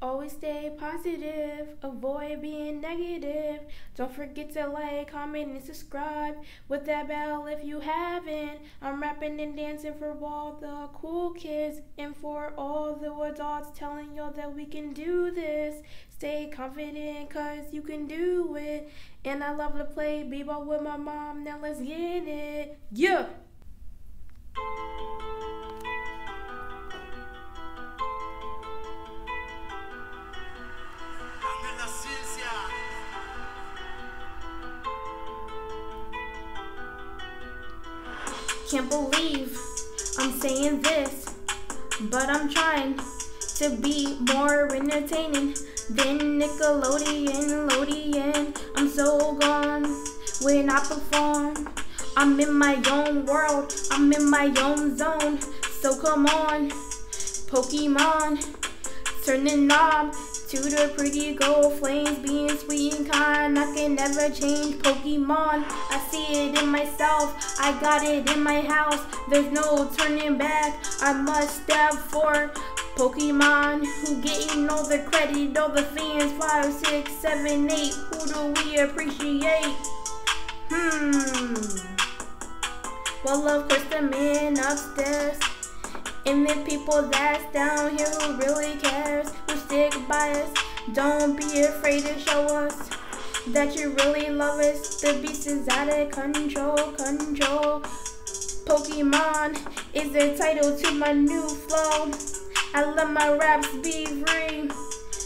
Always stay positive, avoid being negative. Don't forget to like, comment, and subscribe with that bell if you haven't. I'm rapping and dancing for all the cool kids and for all the adults telling y'all that we can do this. Stay confident cause you can do it. And I love to play b-ball with my mom. Now let's get it. Yeah! Can't believe I'm saying this, but I'm trying to be more entertaining than Nickelodeon. I'm so gone when I perform. I'm in my own world, I'm in my own zone. So come on, Pokemon, turn the knob to the pretty gold flames, and kind. I can never change Pokemon. I see it in myself. I got it in my house. There's no turning back. I must step for Pokemon, who getting all the credit, all the fans. Five, six, seven, eight. Who do we appreciate? Hmm. Well, of course, the man upstairs. And the people that's down here who really cares, us. Don't be afraid to show us that you really love us. The beast is out of control, control. Pokemon is the title to my new flow. I let my raps be free.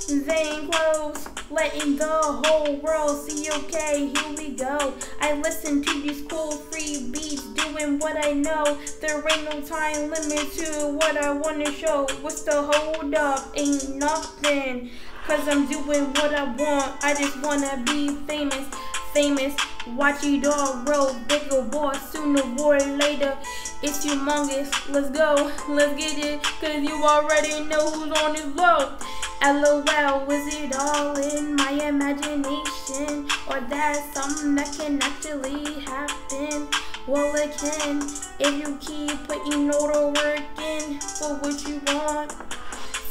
They ain't close, letting the whole world see. Okay, here we go. I listen to these cool free beats doing what I know. There ain't no time limit to what I wanna show. What's the hold up? Ain't nothing. Cause I'm doing what I want. I just wanna be famous. Famous. Watch it all grow. Bigger boy sooner or later. It's humongous. Let's go. Let's get it. Cause you already know who's on this low. LOL, was it all in my imagination? Or that something that can actually happen? Well, it can if you keep putting all the work in for what you want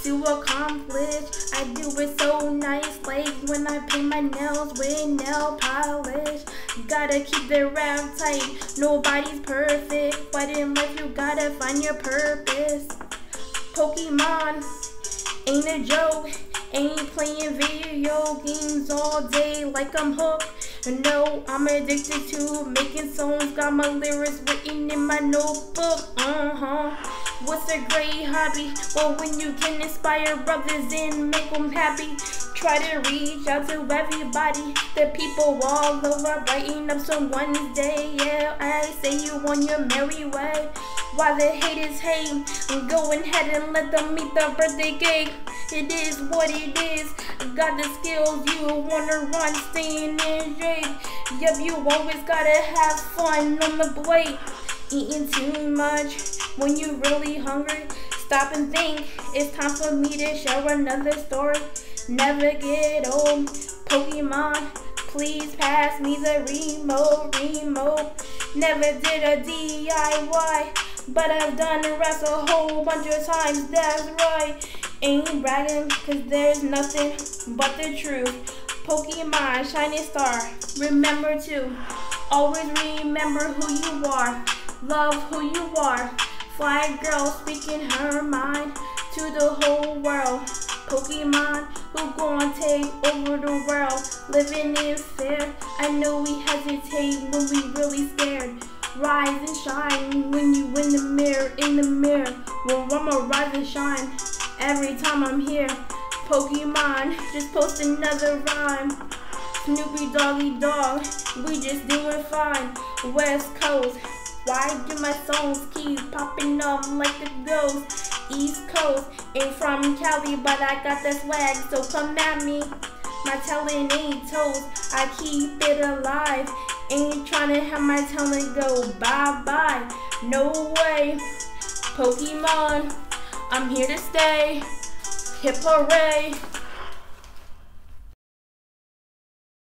to accomplish. I do it so nice, like when I paint my nails with nail polish. Gotta keep the rap tight, nobody's perfect, but in life you gotta find your purpose. Pokemon ain't a joke, ain't playing video games all day like I'm hooked. No, I'm addicted to making songs. Got my lyrics written in my notebook. Uh huh. What's a great hobby? Well, when you can inspire brothers and make them happy. Try to reach out to everybody. The people all over brighten up someone's day. Yeah, I say you on your merry way. While the haters hate, go ahead and let them meet the birthday cake. It is what it is. Got the skills you wanna run, staying in shape. Yep, you always gotta have fun on the plate. Eating too much when you really hungry. Stop and think. It's time for me to share another story. Never get old. Pokemon, please pass me the remote, remote. Never did a DIY. But I've done the rest a whole bunch of times, that's right. Ain't bragging, cause there's nothing but the truth. Pokemon, shining star, remember to always remember who you are. Love who you are. Fly girl speaking her mind to the whole world. Pokemon who gonna take over the world. Living in fear. I know we hesitate when we really scared. Rise and shine when you in the mirror, in the mirror. Well, I'ma rise and shine every time I'm here. Pokemon, just post another rhyme. Snoopy Doggy Dog, we just doing fine. West Coast, why do my songs keep popping up like the ghost? East Coast, ain't from Cali, but I got the swag, so come at me. My talent ain't toast, I keep it alive. Ain't trying to have my talent go bye bye. No way. Pokemon, I'm here to stay. Hip hooray.